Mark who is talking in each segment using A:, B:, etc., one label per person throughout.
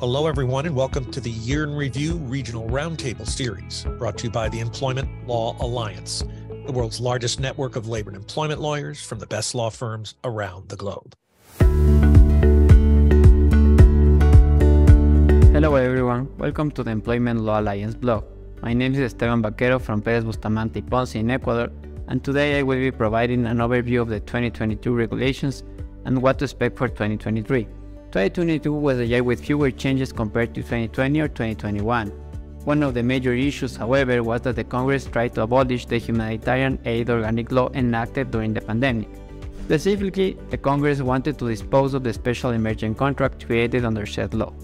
A: Hello, everyone, and welcome to the Year in Review Regional Roundtable Series, brought to you by the Employment Law Alliance, the world's largest network of labor and employment lawyers from the best law firms around the globe.
B: Hello, everyone. Welcome to the Employment Law Alliance vlog. My name is Esteban Baquero from Perez Bustamante Ponce in Ecuador, and today I will be providing an overview of the 2022 regulations and what to expect for 2023. 2022 was a year with fewer changes compared to 2020 or 2021. One of the major issues, however, was that the Congress tried to abolish the humanitarian aid organic law enacted during the pandemic. Specifically, the Congress wanted to dispose of the special emergent contract created under said law.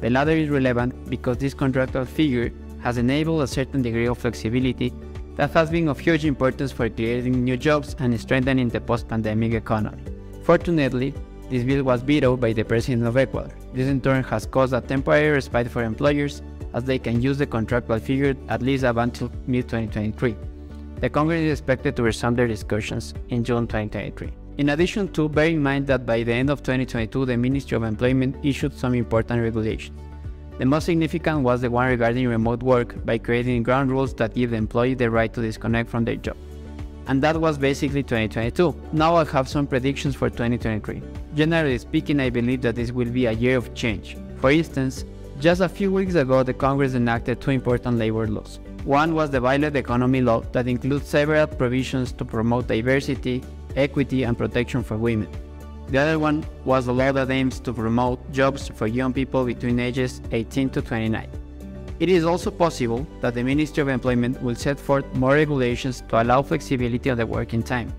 B: The latter is relevant because this contractual figure has enabled a certain degree of flexibility that has been of huge importance for creating new jobs and strengthening the post-pandemic economy. Fortunately, this bill was vetoed by the President of Ecuador. This in turn has caused a temporary respite for employers as they can use the contractual figure at least up until mid-2023. The Congress is expected to resume their discussions in June 2023. In addition to, bear in mind that by the end of 2022, the Ministry of Employment issued some important regulations. The most significant was the one regarding remote work by creating ground rules that give the employee the right to disconnect from their job and that was basically 2022. Now I have some predictions for 2023. Generally speaking, I believe that this will be a year of change. For instance, just a few weeks ago, the Congress enacted two important labor laws. One was the Violet Economy Law that includes several provisions to promote diversity, equity, and protection for women. The other one was a law that aims to promote jobs for young people between ages 18 to 29. It is also possible that the Ministry of Employment will set forth more regulations to allow flexibility on the working time.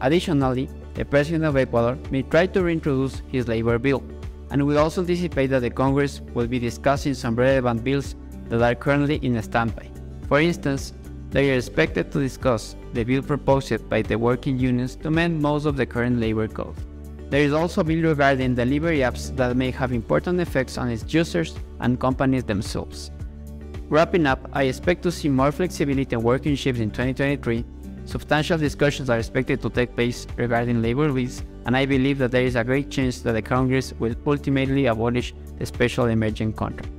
B: Additionally, the President of Ecuador may try to reintroduce his labor bill, and we also anticipate that the Congress will be discussing some relevant bills that are currently in standby. For instance, they are expected to discuss the bill proposed by the working unions to amend most of the current labor code. There is also a bill regarding delivery apps that may have important effects on its users and companies themselves. Wrapping up, I expect to see more flexibility in working shifts in 2023. Substantial discussions are expected to take place regarding labor leaves, and I believe that there is a great chance that the Congress will ultimately abolish the special emergent contract.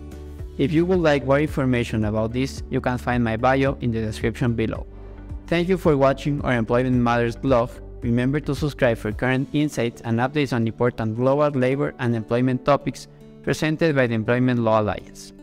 B: If you would like more information about this, you can find my bio in the description below. Thank you for watching our Employment Matters vlog. Remember to subscribe for current insights and updates on important global labor and employment topics presented by the Employment Law Alliance.